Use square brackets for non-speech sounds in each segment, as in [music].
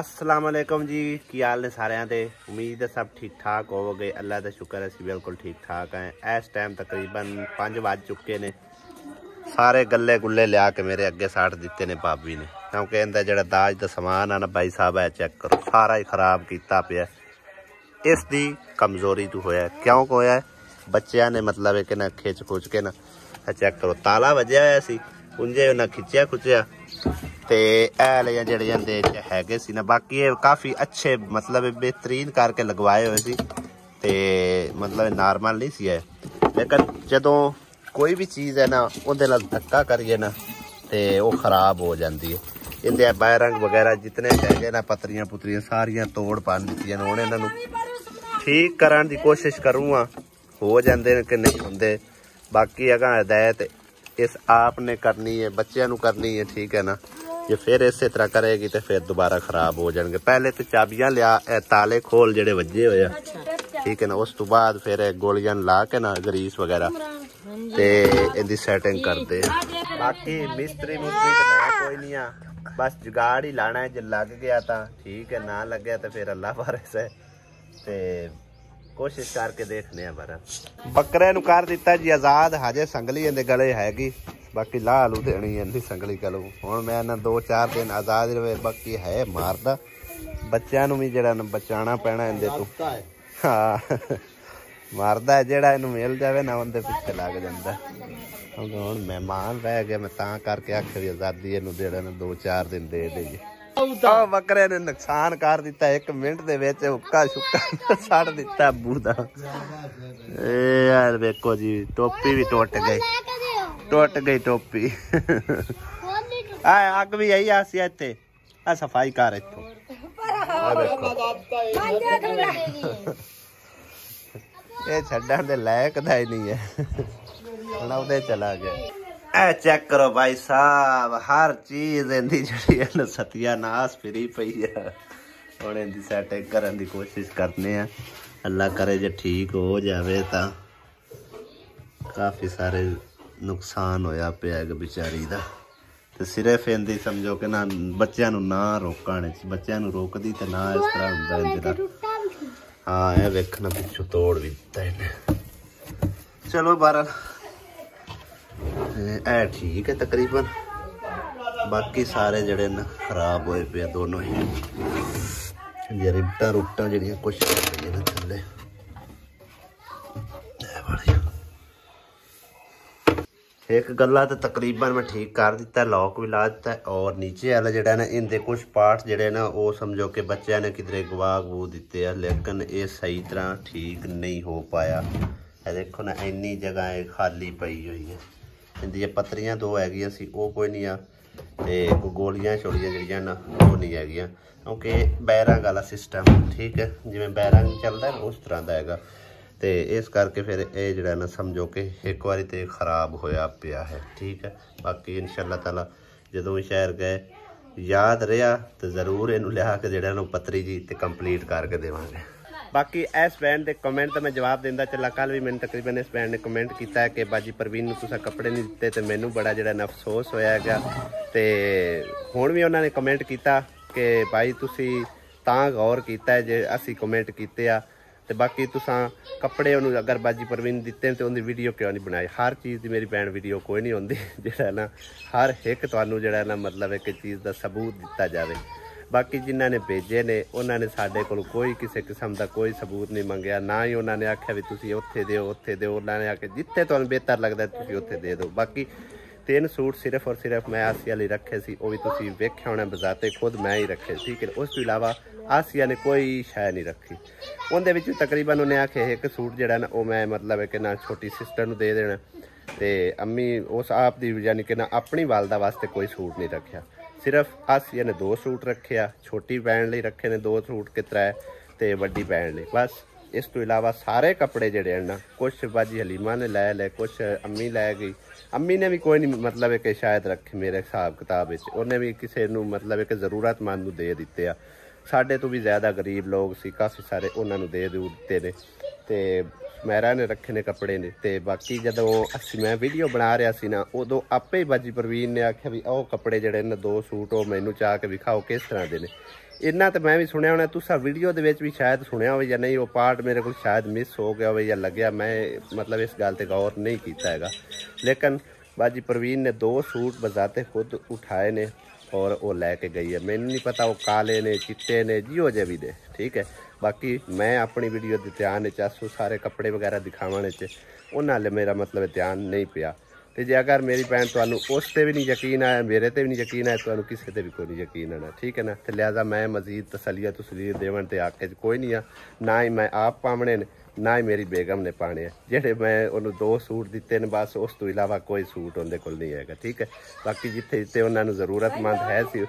ਅਸਲਾਮ ਅਲੈਕਮ ਜੀ ਕੀ ਹਾਲ ਨੇ ਸਾਰਿਆਂ ਦੇ? ਉਮੀਦ ਹੈ ਸਭ ਠੀਕ ਠਾਕ ਹੋਵੋਗੇ। ਅੱਲਾ ਦਾ ਸ਼ੁਕਰ ਹੈ, ਅਸੀਂ ਬਿਲਕੁਲ ਠੀਕ ਠਾਕ ਹਾਂ। ਇਸ ਟਾਈਮ ਤਕਰੀਬਨ 5 ਵੱਜ ਚੁੱਕੇ ਨੇ। ਸਾਰੇ ਗੱਲੇ ਗੁੱਲੇ ਲਿਆ ਕੇ ਮੇਰੇ ਅੱਗੇ ਸਾੜ ਦਿੱਤੇ ਨੇ ਭਾਬੀ ਨੇ। ਕਿਉਂਕਿ ਇਹਦਾ ਜਿਹੜਾ ਦਾਜ ਦਾ ਸਮਾਨ ਆ ਨਾ ਬਾਈ ਸਾਹਿਬ, ਇਹ ਚੈੱਕ ਕਰੋ। ਸਾਰਾ ਹੀ ਖਰਾਬ ਕੀਤਾ ਪਿਆ। ਇਸ ਦੀ ਕਮਜ਼ੋਰੀ ਤੋਂ ਹੋਇਆ। ਕਿਉਂ ਹੋਇਆ? ਬੱਚਿਆਂ ਨੇ ਮਤਲਬ ਇਹ ਕਿ ਨਾ ਖਿੱਚ ਖੁੱਚ ਕੇ ਨਾ ਇਹ ਚੈੱਕ ਕਰੋ। ਤਾਲਾ ਵੱਜਿਆ ਹੋਇਆ ਸੀ। ਪੁੰਜੇ ਉਹਨਾਂ ਖਿੱਚਿਆ ਖੁੱਚਿਆ ਤੇ ਇਹ ਲੈ ਜਿਹੜੇ ਜਾਂਦੇ ਹੈਗੇ ਸੀ ਨਾ, ਬਾਕੀ ਇਹ ਕਾਫੀ ਅੱਛੇ, ਮਤਲਬ ਬਿਹਤਰੀਨ ਕਰਕੇ ਲਗਵਾਏ ਹੋਏ ਸੀ ਤੇ ਮਤਲਬ ਨਾਰਮਲ ਨਹੀਂ ਸੀ ਇਹ। ਲੇਕਿਨ ਜਦੋਂ ਕੋਈ ਵੀ ਚੀਜ਼ ਹੈ ਨਾ, ਉਹਦੇ ਨਾਲ ਧੱਕਾ ਕਰੀਏ ਨਾ, ਤੇ ਉਹ ਖਰਾਬ ਹੋ ਜਾਂਦੀ ਹੈ। ਇਹਦੇ ਬੈਰੰਗ ਵਗੈਰਾ ਜਿਤਨੇ ਹੈਗੇ ਨਾ, ਪਤਰੀਆਂ ਪੁਤਰੀਆਂ ਸਾਰੀਆਂ ਤੋੜ ਪੰਨ ਦਿੱਤੀਆਂ ਨੇ ਹੁਣ ਇਹਨਾਂ ਨੂੰ। ਠੀਕ ਕਰਨ ਦੀ ਕੋਸ਼ਿਸ਼ ਕਰੂੰਗਾ, ਹੋ ਜਾਂਦੇ ਨੇ ਕਿ ਨਹੀਂ ਹੁੰਦੇ। ਬਾਕੀ ਹੈਗਾ ਹਦਾਇਤ, ਇਸ ਆਪ ਨੇ ਕਰਨੀ ਹੈ, ਬੱਚਿਆਂ ਨੂੰ ਕਰਨੀ ਹੈ, ਠੀਕ ਹੈ ਨਾ। ਜੇ ਫਿਰ ਇਸੇ ਤਰ੍ਹਾਂ ਕਰੇਗੀ ਤੇ ਫਿਰ ਦੁਬਾਰਾ ਖਰਾਬ ਹੋ ਜਾਣਗੇ। ਪਹਿਲੇ ਤੇ ਚਾਬੀਆਂ ਲਿਆ, ਇਹ ਤਾਲੇ ਖੋਲ ਜਿਹੜੇ ਵੱਜੇ ਹੋਏ ਆ। ਠੀਕ ਹੈ ਨਾ, ਉਸ ਤੋਂ ਬਾਅਦ ਫਿਰ ਇਹ ਗੋਲੀਆਂ ਲਾ ਕੇ ਨਾ ਗਰੀਸ ਵਗੈਰਾ। ਤੇ ਇਹਦੀ ਸੈਟਿੰਗ ਕਰਦੇ ਆ। ਬਾਕੀ ਮਿਸਤਰੀ ਮੁਸਤਰੀ ਤੇ ਮੈਂ ਕੋਈ ਨਹੀਂ ਆ। ਬਸ ਜੁਗਾੜ ਹੀ ਲਾਣਾ ਹੈ, ਜੇ ਲੱਗ ਗਿਆ ਤਾਂ। ਠੀਕ ਹੈ, ਨਾ ਲੱਗਿਆ ਤਾਂ ਫਿਰ ਅੱਲਾ ਵਾਰਿਸ ਹੈ। ਤੇ ਕੋਸ਼ਿਸ਼ ਕਰਕੇ ਦੇਖਨੇ ਆ ਬਰਾ ਬੱਕਰੇ ਨੂੰ ਕਰ ਦਿੱਤਾ ਜੀ, ਆਜ਼ਾਦ। ਹਜੇ ਸੰਗਲੀ ਇਹਦੇ ਗਲੇ ਹੈਗੀ। ਬਾਕੀ ਲਾਹ ਲੂ ਦੇਣੀ ਇਹਦੀ ਸੰਗਲੀ ਕਲੂ ਹੁਣ ਮੈਂ ਇਹਨਾਂ ਦੋ ਚਾਰ ਦਿਨ ਆਜ਼ਾਦ ਰਵੇ ਬਾਕੀ ਹੈ ਮਾਰਦਾ। ਬੱਚਿਆਂ ਨੂੰ ਵੀ ਜਿਹੜਾ ਨਾ ਬਚਾਉਣਾ ਪੈਣਾ ਇਹਦੇ ਤੋਂ। ਹਾਂ। ਮਾਰਦਾ ਜਿਹੜਾ ਇਹਨੂੰ ਮਿਲ ਜਾਵੇ ਨਾ ਉਹਦੇ ਪਿੱਛੇ ਲੱਗ ਜਾਂਦਾ। ਕਿਉਂਕਿ ਹੁਣ ਮਹਿਮਾਨ ਰਹਿ ਗਏ ਮੈਂ ਤਾਂ ਕਰਕੇ ਆਖਿਆ ਵੀ ਆਜ਼ਾਦੀ ਇਹਨੂੰ ਜਿਹੜਾ ਨਾ ਦੋ ਚਾਰ ਦਿਨ ਦੇ ਦੇ ਜੀ ਆ ਬੱਕਰੇ ਨੇ ਨੁਕਸਾਨ ਕਰ ਦਿੱਤਾ 1 ਮਿੰਟ ਦੇ ਵਿੱਚ ਹੁੱਕਾ ਸ਼ੁੱਕਾ ਛੱਡ ਦਿੱਤਾ ਬੂ ਦਾ ਏ ਯਾਰ ਵੇਖੋ ਜੀ ਟੋਪੀ ਵੀ ਟੁੱਟ ਗਈ। ਟੁੱਟ ਗਈ ਟੋਪੀ। ਆ ਅੱਗ ਵੀ ਆਈ ਆ ਸੀ ਇੱਥੇ। ਆ ਸਫ਼ਾਈ ਕਰ ਇੱਥੋਂ। ਆ ਵੇਖੋ ਇਹ ਛੱਡਣ ਦੇ ਲਾਇਕ ਦਾ ਹੀ ਨਹੀਂ ਹੈ। ਹੁਣ ਉਹਦੇ ਚਲਾ ਗਿਆ। ਇਹ ਚੈੱਕ ਕਰੋ ਭਾਈ ਸਾਹਿਬ, ਹਰ ਚੀਜ਼ ਇਹਦੀ ਜਿਹੜੀ ਹੈ ਨਾ ਸਤਿਆਨਾਸ਼ ਫਰੀ ਪਈ ਆ। ਹੁਣ ਇਹਦੀ ਸੈਟਿੰਗ ਕਰਨ ਦੀ ਕੋਸ਼ਿਸ਼ ਕਰਨੇ ਆ। ਅੱਲਾ ਕਰੇ ਜੇ ਠੀਕ ਹੋ ਜਾਵੇ ਤਾਂ ਕਾਫੀ ਸਾਰੇ ਨੁਕਸਾਨ ਹੋਇਆ ਪਿਆ ਹੈ ਵਿਚਾਰੀ ਦਾ। ਤੇ ਸਿਰਫ ਇਹਦੀ ਸਮਝੋ ਕਿ ਨਾ ਬੱਚਿਆਂ ਨੂੰ ਨਾ ਰੋਕਣ ਬੱਚਿਆਂ ਨੂੰ ਰੋਕਦੀ ਤੇ ਨਾ ਇਸ ਤਰ੍ਹਾਂ ਹੁੰਦਾ ਇਹਦੇ ਹਾਂ। ਇਹ ਵੇਖਣਾ ਪਿੱਛੋਂ ਤੋੜ ਵੀ ਦਿੱਤਾ ਇਹਨੇ। ਚਲੋ ਬਾਰਾਂ ਇਹ ਠੀਕ ਹੈ ਤਕਰੀਬਨ। ਬਾਕੀ ਸਾਰੇ ਜਿਹੜੇ ਨੇ ਖਰਾਬ ਹੋਏ ਪਏ ਦੋਨੋਂ ਹੀ। ਜੇ ਰਿਪਟਾਂ ਰੁਪਟਾਂ ਜਿਹੜੀਆਂ ਕੁਛ ਪਈਆਂ ਨੇ ਥੱਲੇ। ਇੱਕ ਗੱਲਾ ਤਾਂ ਤਕਰੀਬਨ ਮੈਂ ਠੀਕ ਕਰ ਦਿੱਤਾ ਲੌਕ ਵੀ ਲਾ ਦਿੱਤਾ ਔਰ ਨੀਚੇ ਵਾਲਾ ਜਿਹੜਾ ਨਾ, ਇਹਦੇ ਕੁਝ ਪਾਰਟ ਜਿਹੜੇ ਨਾ, ਉਹ ਸਮਝੋ ਕਿ ਬੱਚਿਆਂ ਨੇ ਕਿਧਰੇ ਗਵਾ ਗੂ ਦਿੱਤੇ ਆ, ਲੇਕਿਨ ਇਹ ਸਹੀ ਤਰ੍ਹਾਂ ਠੀਕ ਨਹੀਂ ਹੋ ਪਾਇਆ। ਇਹ ਦੇਖੋ ਨਾ, ਇੰਨੀ ਜਗ੍ਹਾ ਇਹ ਖਾਲੀ ਪਈ ਹੋਈ ਹੈ। ਇਹਦੀਆਂ ਪੱਤਰੀਆਂ ਦੋ ਹੈਗੀਆਂ ਸੀ, ਉਹ ਕੋਈ ਨਹੀਂ ਆ। ਤੇ ਕੋ ਗੋਲੀਆਂ ਛੋੜੀਆਂ ਜਿਹੜੀਆਂ ਨਾ, ਉਹ ਨਹੀਂ ਹੈਗੀਆਂ। ਕਿਉਂਕਿ ਬੈਰੰਗ ਵਾਲਾ ਸਿਸਟਮ ਠੀਕ ਹੈ? ਜਿਵੇਂ ਬੈਰੰਗ ਚੱਲਦਾ, ਉਸ ਤਰ੍ਹਾਂ ਦਾ ਹੈਗਾ। ਤੇ ਇਸ ਕਰਕੇ ਫਿਰ ਇਹ ਜਿਹੜਾ ਨਾ ਸਮਝੋ ਕਿ ਇੱਕ ਵਾਰੀ ਤੇ ਖਰਾਬ ਹੋਇਆ ਪਿਆ ਹੈ, ਠੀਕ ਹੈ? ਬਾਕੀ ਇਨਸ਼ਾਅੱਲਾ ਤਾਲਾ ਜਦੋਂ ਵੀ ਸ਼ਹਿਰ ਗਏ, ਯਾਦ ਰਿਹਾ ਤੇ ਜ਼ਰੂਰ ਇਹਨੂੰ ਲਿਆ ਕੇ ਜਿਹੜਾ ਨੂੰ ਪਤਰੀ ਜੀ ਤੇ ਕੰਪਲੀਟ ਕਰਕੇ ਦੇਵਾਂਗੇ। ਬਾਕੀ ਇਸ ਬੈਂਡ ਦੇ ਕਮੈਂਟ ਮੈਂ ਜਵਾਬ ਦਿੰਦਾ ਚੱਲਾ ਕੱਲ ਵੀ ਮੈਨੂੰ ਤਕਰੀਬਨ ਇਸ ਬੈਂਡ ਨੇ ਕਮੈਂਟ ਕੀਤਾ ਕਿ ਬਾਜੀ ਪ੍ਰਵੀਨ ਨੂੰ ਤੁਸੀਂ ਕੱਪੜੇ ਨਹੀਂ ਦਿੱਤੇ ਤੇ ਮੈਨੂੰ ਬੜਾ ਜਿਹੜਾ ਨਾ ਅਫਸੋਸ ਹੋਇਆ ਹੈਗਾ। ਤੇ ਹੁਣ ਵੀ ਉਹਨਾਂ ਨੇ ਕਮੈਂਟ ਕੀਤਾ ਕਿ ਭਾਈ ਤੁਸੀਂ ਤਾਂ ਗੌਰ ਕੀਤਾ ਜੇ ਅਸੀਂ ਕਮੈਂਟ ਕੀਤੇ ਆ ਤੇ ਬਾਕੀ ਤੁਸੀਂ ਕੱਪੜੇ ਉਹਨੂੰ ਅਗਰ ਬਾਜੀ ਪ੍ਰਵੀਨ ਦਿੱਤੇ ਨੇ ਤੇ ਉਹਦੀ ਵੀਡੀਓ ਕਿਉਂ ਨਹੀਂ ਬਣਾਈ? ਹਰ ਚੀਜ਼ ਦੀ ਮੇਰੀ ਭੈਣ ਵੀਡੀਓ ਕੋਈ ਨਹੀਂ ਹੁੰਦੀ [laughs] ਜਿਹੜਾ ਨਾ, ਹਰ ਇੱਕ ਤੁਹਾਨੂੰ ਜਿਹੜਾ ਨਾ ਮਤਲਬ ਇੱਕ ਚੀਜ਼ ਦਾ ਸਬੂਤ ਦਿੱਤਾ ਜਾਵੇ। ਬਾਕੀ ਜਿਨ੍ਹਾਂ ਨੇ ਭੇਜੇ ਨੇ, ਉਹਨਾਂ ਨੇ ਸਾਡੇ ਕੋਲ ਕੋਈ ਕਿਸੇ ਕਿਸਮ ਦਾ ਕੋਈ ਸਬੂਤ ਨਹੀਂ ਮੰਗਿਆ। ਨਾ ਹੀ ਉਹਨਾਂ ਨੇ ਆਖਿਆ ਵੀ ਤੁਸੀਂ ਉੱਥੇ ਦਿਓ ਉੱਥੇ ਦਿਓ। ਉਹਨਾਂ ਨੇ ਆਖਿਆ ਜਿੱਥੇ ਤੁਹਾਨੂੰ ਬਿਹਤਰ ਲੱਗਦਾ ਤੁਸੀਂ ਉੱਥੇ ਦੇ ਦਿਓ। ਬਾਕੀ ਤਿੰਨ ਸੂਟ ਸਿਰਫ ਔਰ ਸਿਰਫ ਮੈਂ ਆਸੀਆ ਲਈ ਰੱਖੇ ਸੀ, ਉਹ ਵੀ ਤੁਸੀਂ ਵੇਖਿਆ ਹੋਣਾ ਬਜ਼ਾਤੇ ਖੁਦ ਮੈਂ ਹੀ ਰੱਖੇ ਸੀ। ਕਿ ਉਸ ਤੋਂ ਇਲਾਵਾ ਆਸੀਆ ਨੇ ਕੋਈ ਸ਼ੈ ਨਹੀਂ ਰੱਖੀ। ਉਹਦੇ ਵਿੱਚ ਤਕਰੀਬਨ ਉਹਨੇ ਆਖਿਆ ਇੱਕ ਸੂਟ ਜਿਹੜਾ ਨਾ, ਉਹ ਮੈਂ ਮਤਲਬ ਹੈ ਕਿ ਨਾ ਛੋਟੀ ਸਿਸਟਰ ਨੂੰ ਦੇ ਦੇਣਾ। ਤੇ ਅੰਮੀ ਉਸ ਆਪ ਦੀ ਯਾਨੀ ਕਿ ਨਾ ਆਪਣੀ ਵਾਲਦਾ ਵਾਸਤੇ ਕੋਈ ਸੂਟ ਨਹੀਂ ਰੱਖਿਆ। ਸਿਰਫ ਆਸੀਆ ਨੇ ਦੋ ਸੂਟ ਰੱਖਿਆ। ਛੋਟੀ ਭੈਣ ਲਈ ਰੱਖੇ ਨੇ ਦੋ ਸੂਟ ਕਿ ਕਿਤਰਾ ਤੇ ਵੱਡੀ ਭੈਣ ਲਈ। ਬਸ ਇਸ ਤੋਂ ਇਲਾਵਾ ਸਾਰੇ ਕੱਪੜੇ ਜਿਹੜੇ ਹਨ ਨਾ, ਕੁਛ ਬਾਜੀ ਹਲੀਮਾ ਨੇ ਲੈ ਲੈ ਕੁਛ ਅੰਮੀ ਲੈ ਗਈ। ਅੰਮੀ ਨੇ ਵੀ ਕੋਈ ਨਹੀਂ ਮਤਲਬ ਹੈ ਕਿ ਸ਼ਾਇਦ ਰੱਖੇ ਮੇਰੇ ਹਿਸਾਬ ਕਿਤਾਬ ਵਿੱਚ। ਉਹਨੇ ਵੀ ਕਿਸੇ ਨੂੰ ਮਤਲਬ ਹੈ ਕਿ ਜ਼ਰੂਰਤਮੰਦ ਨੂੰ ਦੇ ਦਿੱਤੇ ਆ। ਸਾਡੇ ਤੋਂ ਵੀ ਜ਼ਿਆਦਾ ਗਰੀਬ ਲੋਕ ਸੀ, ਕਾਫੀ ਸਾਰੇ ਉਹਨਾਂ ਨੂੰ ਦੇ ਦੂ ਦਿੱਤੇ ਨੇ ਤੇ ਮੈਰਾ ਨੇ ਰੱਖੇ ਨੇ ਕੱਪੜੇ ਨੇ ਤੇ ਬਾਕੀ ਜਦੋਂ ਅਸੀਂ ਮੈਂ ਵੀਡੀਓ ਬਣਾ ਰਿਹਾ ਸੀ ਨਾ, ਉਦੋਂ ਆਪੇ ਹੀ ਬਾਜੀ ਪ੍ਰਵੀਨ ਨੇ ਆਖਿਆ ਵੀ ਉਹ ਕੱਪੜੇ ਜਿਹੜੇ ਨੇ, ਦੋ ਸੂਟ ਉਹ ਮੈਨੂੰ ਚਾਹ ਕੇ ਵਿਖਾਓ ਕਿਸ ਤਰ੍ਹਾਂ ਦੇ ਨੇ। ਇੰਨਾ ਤਾਂ ਮੈਂ ਵੀ ਸੁਣਿਆ ਹੋਣਾ, ਤੁਸੀਂ ਵੀਡੀਓ ਦੇ ਵਿੱਚ ਵੀ ਸ਼ਾਇਦ ਸੁਣਿਆ ਹੋਵੇ ਜਾਂ ਨਹੀਂ, ਉਹ ਪਾਰਟ ਮੇਰੇ ਕੋਲ ਸ਼ਾਇਦ ਮਿਸ ਹੋ ਗਿਆ ਹੋਵੇ ਜਾਂ ਲੱਗਿਆ, ਮੈਂ ਮਤਲਬ ਇਸ ਗੱਲ ਤੇ ਗੌਰ ਨਹੀਂ ਕੀਤਾ ਹੈਗਾ। ਲੇਕਿਨ ਬਾਜੀ ਪ੍ਰਵੀਨ ਨੇ ਦੋ ਸੂਟ ਬਜ਼ਾਤੇ ਖੁਦ ਉਠਾਏ ਨੇ ਔਰ ਉਹ ਲੈ ਕੇ ਗਈ ਹੈ। ਮੈਨੂੰ ਨਹੀਂ ਪਤਾ, ਉਹ ਕਾਲੇ ਨੇ, ਚਿੱਟੇ ਨੇ ਜਿਉ ਜਿਹੇ ਵੀ ਦੇ ਠੀਕ ਹੈ? ਬਾਕੀ ਮੈਂ ਆਪਣੀ ਵੀਡੀਓ ਦੇ ਧਿਆਨ ਵਿੱਚ ਆਸੂ ਸਾਰੇ ਕੱਪੜੇ ਵਗੈਰਾ ਦਿਖਾਵਣ ਵਿੱਚ। ਉਹਨਾਂ ਲਈ ਮੇਰਾ ਮਤਲਬ ਧਿਆਨ ਨਹੀਂ ਪਿਆ। ਤੇ ਜੇ ਅਗਰ ਮੇਰੀ ਭੈਣ ਤੁਹਾਨੂੰ ਉਸ ਤੇ ਵੀ ਨਹੀਂ ਯਕੀਨ ਆਇਆ, ਮੇਰੇ ਤੇ ਵੀ ਨਹੀਂ ਯਕੀਨ ਆਇਆ, ਤੁਹਾਨੂੰ ਕਿਸੇ ਤੇ ਵੀ ਕੋਈ ਨਹੀਂ ਯਕੀਨ ਆਣਾ ਠੀਕ ਹੈ ਨਾ? ਤੇ ਲਿਆਜ਼ਾ ਮੈਂ ਮਜ਼ੀਦ ਤਸਲੀਆ ਤਸਲੀਰ ਦੇਵਣ ਤੇ ਆਕੇ ਚ ਕੋਈ ਨਹੀਂ ਆ। ਨਾ ਹੀ ਮੈਂ ਆਪ ਪਾਵਣੇ ਨੇ। ਨਾ ਹੀ ਮੇਰੀ ਬੇਗਮ ਨੇ ਪਾਣੇ ਆ। ਜਿਹੜੇ ਮੈਂ ਉਹਨੂੰ ਦੋ ਸੂਟ ਦਿੱਤੇ ਨੇ, ਬਸ ਉਸ ਤੋਂ ਇਲਾਵਾ ਕੋਈ ਸੂਟ ਉਹਦੇ ਕੋਲ ਨਹੀਂ ਹੈਗਾ, ਠੀਕ ਹੈ? ਬਾਕੀ ਜਿੱਥੇ ਜਿੱਥੇ ਉਹਨਾਂ ਨੂੰ ਜ਼ਰੂਰਤਮੰਦ ਹੈ ਸੀ,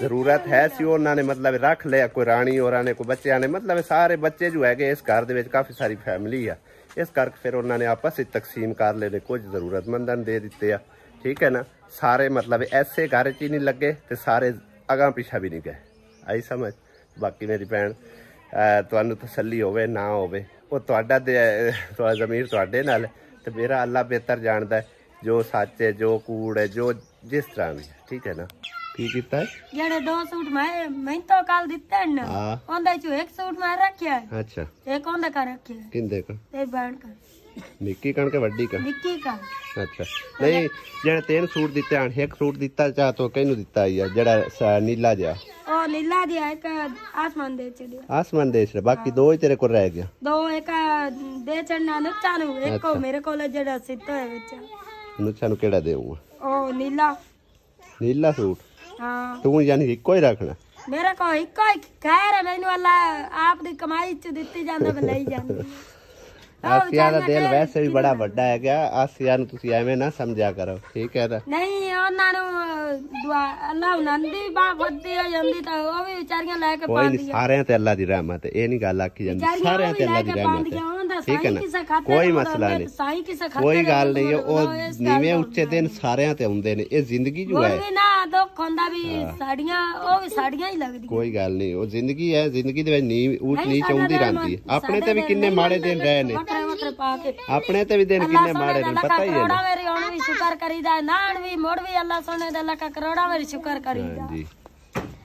ਜ਼ਰੂਰਤ ਹੈ ਸੀ, ਉਹਨਾਂ ਨੇ ਮਤਲਬ ਰੱਖ ਲਿਆ, ਕੋਈ ਰਾਣੀ ਹੋਰਾਂ ਨੇ, ਕੋਈ ਬੱਚਿਆਂ ਨੇ, ਮਤਲਬ ਸਾਰੇ ਬੱਚੇ ਜੋ ਹੈਗੇ ਇਸ ਘਰ ਦੇ ਵਿੱਚ ਕਾਫੀ ਸਾਰੀ ਫੈਮਿਲੀ ਆ। ਇਸ ਕਰਕੇ ਫਿਰ ਉਹਨਾਂ ਨੇ ਆਪਸ ਵਿੱਚ ਤਕਸੀਮ ਕਰ ਲਏ ਨੇ, ਕੁਝ ਜ਼ਰੂਰਤਮੰਦਾਂ ਨੂੰ ਦੇ ਦਿੱਤੇ ਆ, ਠੀਕ ਹੈ ਨਾ? ਸਾਰੇ ਮਤਲਬ ਐਸੇ ਘਰ 'ਚ ਹੀ ਨਹੀਂ ਲੱਗੇ ਤੇ ਸਾਰੇ ਅਗਾਂ ਪਿੱਛਾ ਵੀ ਨਹੀਂ ਗਏ। ਆਈ ਸਮਝ? ਬਾਕੀ ਮੇਰੀ ਭੈਣ ਤੁਹਾਨੂੰ ਤਸੱਲੀ ਹੋਵੇ, ਨਾ ਹੋਵੇ ਉਹ ਤੁਹਾਡਾ ਤੁਹਾਡਾ ਜ਼ਮੀਰ ਤੁਹਾਡੇ ਨਾਲ ਤੇ ਮੇਰਾ ਅੱਲਾ ਬਿਹਤਰ ਜਾਣਦਾ ਹੈ ਜੋ ਸੱਚ ਹੈ ਜੋ ਕੂੜ ਹੈ ਜੋ ਜਿਸ ਤਰ੍ਹਾਂ ਵੀ ਹੈ ਠੀਕ ਹੈ ਨਾ? ਕੀ ਕੀਤਾ ਹੈ? ਜਿਹੜੇ ਦੋ ਸੂਟ ਮੈਂ ਮੈਂ ਤਾਂ ਕੱਲ ਦਿੱਤੇ ਨੇ ਹਾਂ। ਉਹਦੇ ਚੋਂ ਇੱਕ ਸੂਟ ਮੈਂ ਰੱਖਿਆ ਹੈ, ਅੱਛਾ। ਇੱਕ ਉਹਦੇ ਘਰ ਰੱਖਿਆ ਹੈ, ਕਿੰਦੇ ਕਾ ਤੇ ਬੈਣ ਕਰ ਨਿੱਕੀ ਕਣ ਕੇ ਵੱਡੀ ਕਣ ਨਿੱਕੀ ਕਰ ਅੱਛਾ। ਨਹੀਂ ਜਿਹੜੇ ਤਿੰਨ ਸੂਟ ਦਿੱਤੇ ਹਨ ਇੱਕ ਸੂਟ ਦਿੱਤਾ ਚਾਹ ਤੋ ਕਿਹਨੂੰ ਦਿੱਤਾ ਯਾ ਜਿਹੜਾ ਨੀਲਾ ਜਿਹਾ? ਉਹ ਨੀਲਾ ਦਿਆ ਇੱਕ ਆਸਮਾਨ ਦੇ ਚ ਦਿਆ ਆਸਮਾਨ ਦੇਸ਼ ਰਿਹਾ ਬਾਕੀ ਦੋ ਹੀ ਤੇਰੇ ਕੋਲ ਰਹਿ ਗਿਆ। ਦੋ ਇੱਕ ਦੇ ਚੜਨਾ ਨੂੰ ਇੱਕ ਉਹ ਮੇਰੇ ਕੋਲ ਜਿਹੜਾ ਸਿੱਧਾ ਹੈ ਵਿੱਚ। ਨੁੱਛਾ ਨੂੰ ਕਿਹੜਾ ਦੇਊਗਾ? ਉਹ ਨੀਲਾ। ਨੀਲਾ ਸੂਟ? ਹਾਂ। ਤੂੰ ਯਾਨੀ ਇੱਕੋ ਹੀ ਰੱਖਣਾ? ਮੇਰੇ ਕੋਲ ਇੱਕੋ ਇੱਕ ਖੈਰ ਹੈ ਮੈਨੂੰ ਅੱਲਾ ਆਪ ਦੀ ਕਮਾਈ ਚ ਦਿੱਤੀ ਜਾਂਦਾ ਮੈਂ ਲਈ ਜਾਂਦੀ ਆਸਿਆ ਦਾ ਦਿਲ ਵੈਸੇ ਵੀ ਬੜਾ ਵੱਡਾ ਹੈ ਗਿਆ ਆਸਿਆ ਨੂੰ ਤੁਸੀਂ ਐਵੇਂ ਨਾ ਸਮਝਿਆ ਕਰੋ ਠੀਕ ਹੈ ਨਾ? ਨਹੀਂ ਉਹਨਾਂ ਨੂੰ ਦੁਆ ਅੱਲਾ ਉਹਨਾਂ ਦੀ ਬਾਹ ਵੱਧਦੀ ਹੋ ਜਾਂਦੀ ਤਾਂ ਉਹ ਵੀ ਵਿਚਾਰੀਆਂ ਲੈ ਕੇ ਕੋਈ ਪਾਉਂਦੀਆਂ। ਸਾਰਿਆਂ ਤੇ ਅੱਲਾ ਦੀ ਰਹਿਮਤ ਇਹ ਨਹੀਂ ਗੱਲ ਆਖੀ ਜਾਂਦੀ। ਸਾਰਿਆਂ ਤੇ ਵੀ ਅੱਲਾ ਲੈ ਦੀ ਰਹਿਮਤ ਹੈ। ਠੀਕ ਹੈ ਨਾ? ਕੋਈ ਮਸਲਾ ਹੁੰਦਾ, ਨਹੀਂ। ਸਾਈ ਕਿਸੇ ਖਾਤੇ ਕੋਈ ਗੱਲ ਨਹੀਂ ਹੁੰਦਾ, ਉਹ ਨੀਵੇਂ ਉੱਚੇ ਦਿਨ ਸਾਰਿਆਂ ਤੇ ਆਉਂਦੇ ਨੇ। ਇਹ ਜ਼ਿੰਦਗੀ ਜੋ ਹੈ। ਨਾ ਦੁੱਖ ਹੁੰਦਾ ਵੀ ਸਾੜੀਆਂ ਉਹ ਵੀ ਸਾੜੀਆਂ ਹੀ ਲੱਗਦੀਆਂ। ਕੋਈ ਗੱਲ ਨਹੀਂ ਉਹ ਜ਼ਿੰਦਗੀ ਹੈ। ਜ਼ਿੰਦਗੀ ਦੇ ਵਿੱਚ ਨੀ ਉੱਚ ਨੀਚ ਆਉਂਦੀ ਰਹਿੰਦੀ ਹੈ। ਆਪਣੇ ਤੇ ਵੀ ਕਿੰਨੇ ਮਾੜੇ ਦਿਨ ਰਹੇ ਨੇ। ਵੱਖਰੇ ਪਾ ਕੇ। ਆਪਣੇ ਤੇ ਵੀ ਦਿਨ ਕਿੰਨੇ ਮਾੜੇ ਨੇ ਪਤਾ ਹੀ ਹੈ ਕਰੋੜਾਂ ਨਾ ਮੇਰੀ ਹੁਣ ਵੀ ਸ਼ੁਕਰ ਕਰੀਦਾ ਨਾਨ ਵੀ ਮੁੜ ਵੀ ਅੱਲਾ ਸੋਨੇ ਦਾ ਲੱਖਾਂ ਕਰੋੜਾਂ ਮੇਰੀ ਸ਼ੁਕਰ ਕਰੀਦਾ ਹਾਂਜੀ।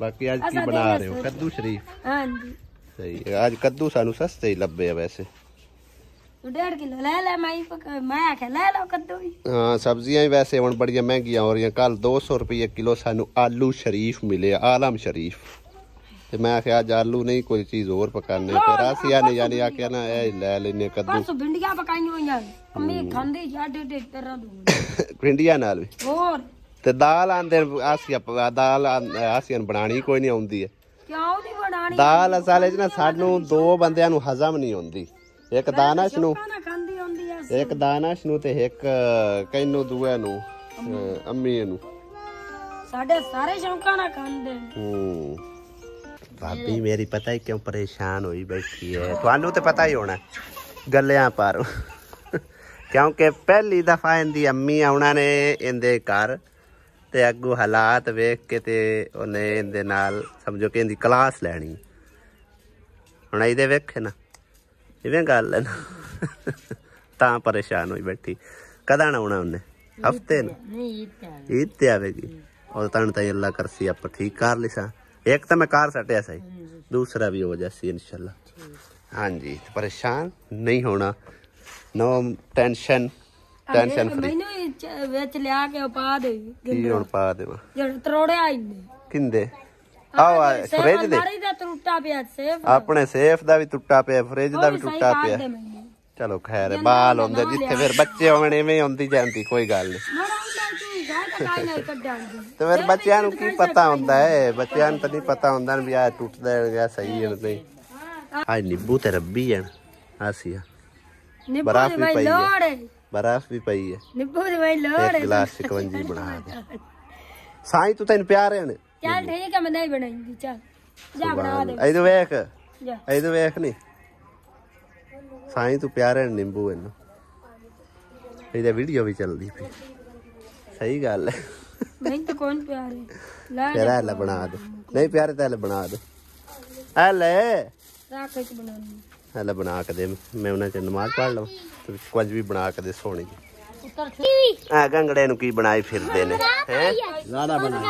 ਬਾਕੀ ਅੱਜ ਕੀ ਬਣਾ ਰਹੇ ਹੋ? ਕੱਦੂ ਸ਼ਰੀਫ। ਹਾਂਜੀ। ਸਹੀ ਹੈ। ਅੱਜ ਕੱਦੂ ਸਾਨੂੰ ਸਸਤੇ ਹੀ ਲੱਭੇ ਆ ਵੈਸੇ। ਤੂੰ ਡੇਢ ਕਿਲੋ ਲੈ ਲੈ ਮੈਂ ਹੀ ਮੈਂ ਆਖਿਆ ਲੈ ਲਓ ਕੱਦੂ ਵੀ। ਹਾਂ ਸਬਜ਼ੀਆਂ ਵੀ ਵੈਸੇ ਹੁਣ ਬੜੀਆਂ ਮਹਿੰਗੀਆਂ ਹੋ ਰਹੀਆਂ। ਕੱਲ 200 ਰੁਪਏ ਕਿਲੋ ਸਾਨੂੰ ਆਲੂ ਸ਼ਰੀਫ ਮਿਲੇ ਆਲਮ ਸ਼ਰੀਫ। ਤੇ ਮੈਂ ਆਖਿਆ ਅੱਜ ਆਲੂ ਨਹੀਂ ਕੋਈ ਚੀਜ਼ ਹੋਰ ਪਕਾਣੇ ਫਿਰ ਅਸੀਂ ਆਨੇ ਯਾਨੀ ਆਖਿਆ ਨਾ ਇਹ ਲੈ ਲੈਨੇ ਕੱਦੂ। ਬਸ ਭਿੰਡੀਆਂ ਪਕਾਈਆਂ ਹੋਈਆਂ। ਅੰਮੀ ਖਾਂਦੀ ਜਾਂਦੇ ਦੇ ਤਰ੍ਹਾਂ ਦੂ ਪਿੰਡੀਆਂ [laughs] ਨਾਲ ਵੀ? ਹੋਰ? ਤੇ ਦਾਲ ਆਂਦੇ ਆਸੀਆ ਦਾਲ ਆਸੀਆਂ ਬਣਾਣੀ ਕੋਈ ਨਹੀਂ ਆਉਂਦੀ ਹੈ। ਕਿਉਂ ਨਹੀਂ ਬਣਾਣੀ ਦਾਲ ਅਸਲ 'ਚ ਨਾ ਸਾਨੂੰ ਦੋ ਬੰਦਿਆਂ ਨੂੰ ਹਜ਼ਮ ਨਹੀਂ ਹੁੰਦੀ ਇੱਕ ਦਾਨਸ਼ ਨੂੰ ਇੱਕ ਦਾਨਸ਼ ਨੂੰ ਤੇ ਇੱਕ ਕੈਨੂੰ ਦੂਏ ਨੂੰ ਅੰਮੀ ਨੂੰ। ਸਾਡੇ ਸਾਰੇ ਸ਼ੌਂਕਾਂ ਨਾਲ ਖਾਂਦੇ ਨੇ। ਹੂੰ। ਭਾਬੀ ਮੇਰੀ ਪਤਾ ਹੀ ਕਿਉਂ ਪਰੇਸ਼ਾਨ ਹੋਈ ਬੈਠੀ ਹੈ। ਤੁਹਾਨੂੰ ਤੇ ਪਤਾ ਹੀ ਹੋਣਾ ਗੱਲਿਆਂ ਪਰ। ਕਿਉਂਕਿ ਪਹਿਲੀ ਦਫਾ ਇਹਦੀ ਅੰਮੀ ਆਉਣਾ ਨੇ ਇਹਦੇ ਘਰ ਤੇ ਅੱਗੂ ਹਾਲਾਤ ਵੇਖ ਕੇ ਤੇ ਉਹਨੇ ਇਹਦੇ ਨਾਲ ਸਮਝੋ ਕਿ ਇਹਦੀ ਕਲਾਸ ਲੈਣੀ। ਹੁਣ ਇਹਦੇ ਵੇਖੇ ਨਾ ਇਵੇਂ ਗੱਲ ਹੈ ਨਾ। ਤਾਂ ਪਰੇਸ਼ਾਨ ਹੋਈ ਬੈਠੀ। ਕਦਾਂ ਆਉਣਾ ਉਹਨੇ? ਹਫ਼ਤੇ ਨੂੰ? ਈਦ ਤੇ ਆਵੇਗੀ। ਉਹ ਤਾਂ ਤਾਂ ਅੱਲਾ ਕਰਸੀ ਆਪਾਂ ਠੀਕ ਕਰ ਲਿਸਾ ਇੱਕ ਤਾਂ ਮੈਂ ਕਾਰ ਸਟਿਆ ਸਹੀ ਦੂਸਰਾ ਵੀ ਹੋ ਜਾਸੀ ਇਨਸ਼ਾਅੱਲਾ ਹਾਂਜੀ ਤੇ ਪਰੇਸ਼ਾਨ ਨਹੀਂ ਹੋਣਾ ਨੋ ਟੈਨਸ਼ਨ ਟੈਨਸ਼ਨ ਫਰੀ ਮੈਨੂੰ ਵਿੱਚ ਲਿਆ ਕੇ ਪਾ ਦੇ ਕੀ ਹੁਣ ਪਾ ਦੇਵਾਂ ਜਿਹੜੇ ਤਰੋੜਿਆ ਇੰਨੇ ਕਿੰਦੇ ਆਓ ਆ ਫ੍ਰਿਜ ਦੇ ਮਾਰੀ ਦਾ ਟੁੱਟਾ ਪਿਆ ਸੇਫ ਆਪਣੇ ਸੇਫ ਦਾ ਵੀ ਟੁੱਟਾ ਪਿਆ ਫ੍ਰਿਜ ਦਾ ਵੀ ਟੁੱਟਾ ਪਿਆ ਚਲੋ ਖੈਰ ਬਾਲ ਹੁੰਦੇ ਜਿੱਥੇ ਫਿਰ ਬੱਚੇ ਹੋਣ ਐਵੇਂ ਹੁੰਦੀ ਜਾਂਦੀ ਕੋਈ ਗੱਲ ਨਹੀਂ ਤੂੰ ਫਿਰ ਬੱਚਿਆਂ ਨੂੰ ਕੀ ਪਤਾ ਹੁੰਦਾ ਹੈ। ਬੱਚਿਆਂ ਨੂੰ ਤਾਂ ਨਹੀਂ ਪਤਾ ਹੁੰਦਾ ਵੀ ਆ ਟੁੱਟਦਾ ਹੈ ਜਾਂ ਸਹੀ ਹੈ ਨਹੀਂ। ਆ ਨਿੰਬੂ ਤੇ ਰੱਬੀ ਹੈ ਆਸੀਆ ਬਰਫ਼ ਵੀ ਪਈ ਹੈ। ਹੈ। ਬਰਫ਼ ਵੀ ਪਈ ਹੈ। ਨਿੱਬੂ ਦੀ ਬਈ ਲੋੜ ਹੈ। ਗਲਾਸ ਸ਼ਿਕਵੰਜੀ ਬਣਾ ਦੇ ਸਾਈਂ ਤੂੰ ਤੈਨੂੰ ਪਿਆਰੇ ਨੇ? ਚੱਲ ਠੀਕ ਹੈ ਮੈਂ ਨਹੀਂ ਬਣਾਉਂਦੀ। ਚੱਲ ਜਾ ਬਣਾ ਦੇ। ਇਹਨੂੰ ਵੇਖ। ਜਾ। ਇਹਨੂੰ ਵੇਖ ਨਹੀਂ ਸਾਈਂ ਤੂੰ ਪਿਆਰੇ ਨੇ ਨਿੰਬੂ ਇਹਨੂੰ। ਇਹਦਾ ਵੀਡੀਓ ਵੀ ਚੱਲਦੀ ਪਈ। ਸਹੀ ਗੱਲ ਹੈ। ਮੈਨੂੰ ਤਾਂ ਕੌਣ ਪਿਆਰੇ? ਲੈ ਇਹ ਲੈ ਬਣਾ ਦੇ। ਨਹੀਂ ਪਿਆਰੇ ਤਾਂ ਲੈ ਬਣਾ ਦੇ। ਇਹ ਲੈ। ਰੱਖ ਕੇ ਬਣਾਉਣੀ। ਇਹ ਲੈ ਬਣਾ ਕੇ ਦੇ। ਮੈਂ ਉਹਨਾਂ ਚ ਨਮਾਜ਼ ਪੜ੍ਹ ਲਵਾਂ। ਤੇ ਕੁਝ ਵੀ ਬਣਾ ਕੇ ਦੇ ਸੋਹਣੀ ਆ ਗੰਗੜੇ ਨੂੰ ਕੀ ਬਣਾਈ ਫਿਰਦੇ ਨੇ ਹੈ? ਜ਼ਿਆਦਾ ਬਣਾ